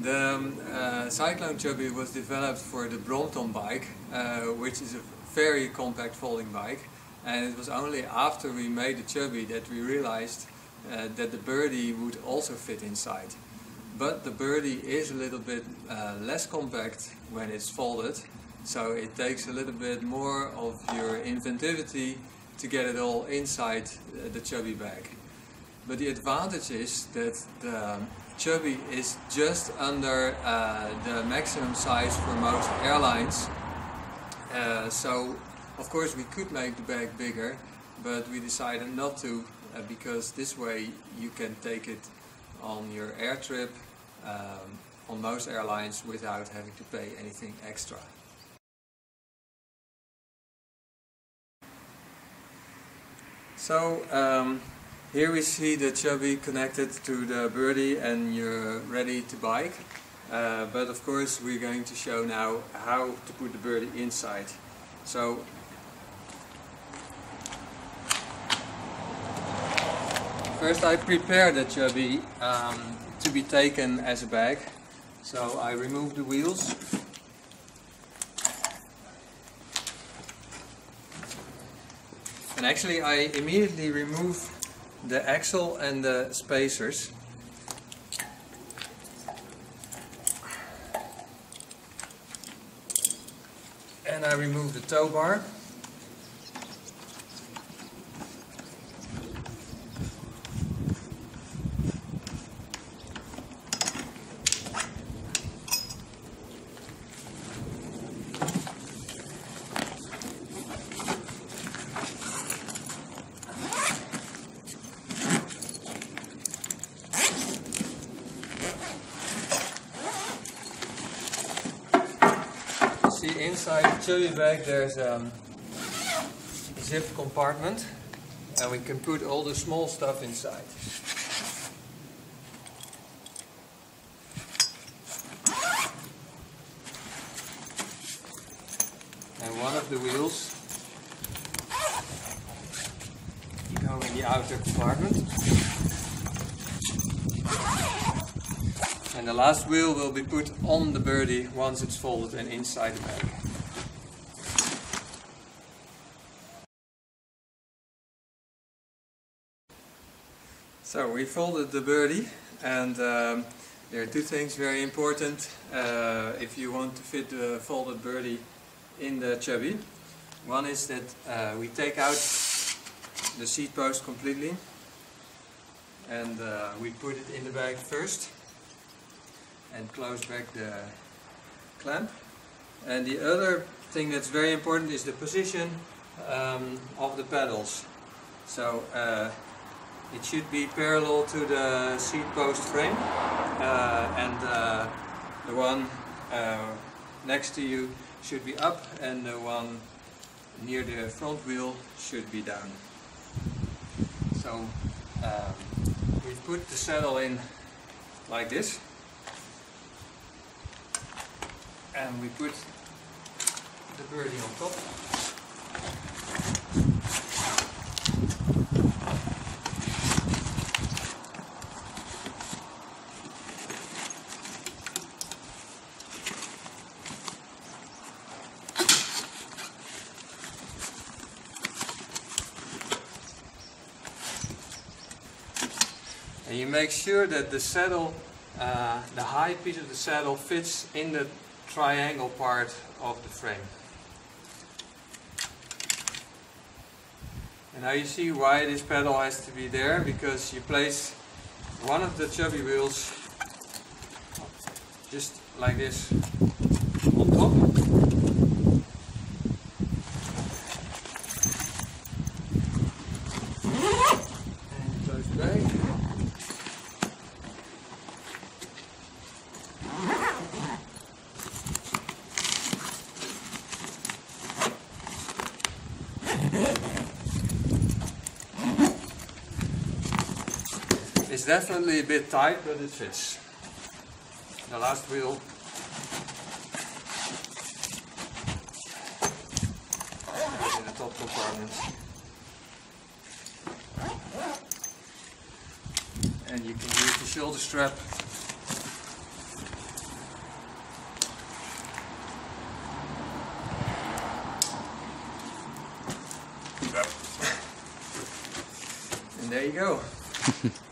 The um, uh, Cyclone Chubby was developed for the Brompton bike, uh, which is a very compact folding bike. And it was only after we made the Chubby that we realized uh, that the Birdy would also fit inside. But the Birdy is a little bit uh, less compact when it's folded, so it takes a little bit more of your inventivity to get it all inside uh, the Chubby bag. But the advantage is that the Chubby is just under uh, the maximum size for most airlines. Uh, so of course we could make the bag bigger, but we decided not to uh, because this way you can take it on your air trip um, on most airlines without having to pay anything extra. So um, here we see the chubby connected to the birdy and you're ready to bike. Uh, but of course we're going to show now how to put the birdy inside. So first I prepare the chubby um, to be taken as a bag. So I remove the wheels. And actually I immediately remove the axle and the spacers. And I remove the tow bar. See inside the chubby bag there's um, a zip compartment and we can put all the small stuff inside. And one of the wheels go in the outer compartment. And the last wheel will be put on the birdy once it's folded and inside the bag. So we folded the birdy and um, there are two things very important uh, if you want to fit the folded birdy in the chubby. One is that uh, we take out the seat post completely and uh, we put it in the bag first and close back the clamp. And the other thing that's very important is the position um, of the pedals. So uh, it should be parallel to the seat post frame uh, and uh, the one uh, next to you should be up and the one near the front wheel should be down. So um, we put the saddle in like this and we put the birdy on top. And you make sure that the saddle, uh, the high piece of the saddle fits in the triangle part of the frame. And now you see why this pedal has to be there, because you place one of the chubby wheels just like this on top. It's definitely a bit tight, but it fits. The last wheel. In the top compartment. And you can use the shoulder strap there you go.